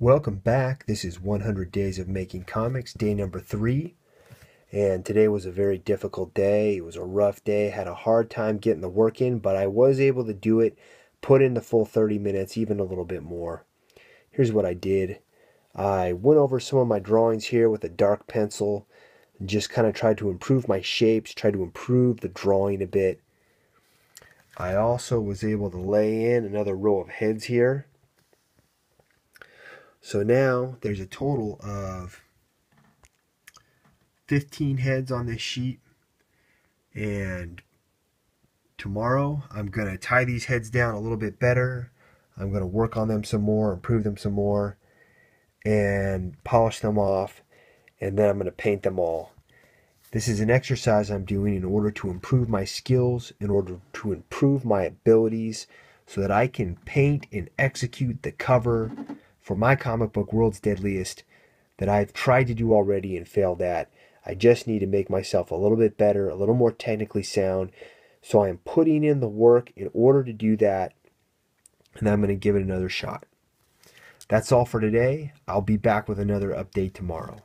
Welcome back. This is 100 Days of Making Comics, day number three. And today was a very difficult day. It was a rough day. Had a hard time getting the work in, but I was able to do it, put in the full 30 minutes, even a little bit more. Here's what I did I went over some of my drawings here with a dark pencil, and just kind of tried to improve my shapes, tried to improve the drawing a bit. I also was able to lay in another row of heads here so now there's a total of 15 heads on this sheet. And tomorrow I'm going to tie these heads down a little bit better. I'm going to work on them some more, improve them some more, and polish them off. And then I'm going to paint them all. This is an exercise I'm doing in order to improve my skills, in order to improve my abilities, so that I can paint and execute the cover for my comic book World's Deadliest that I've tried to do already and failed at. I just need to make myself a little bit better, a little more technically sound. So I'm putting in the work in order to do that, and I'm going to give it another shot. That's all for today. I'll be back with another update tomorrow.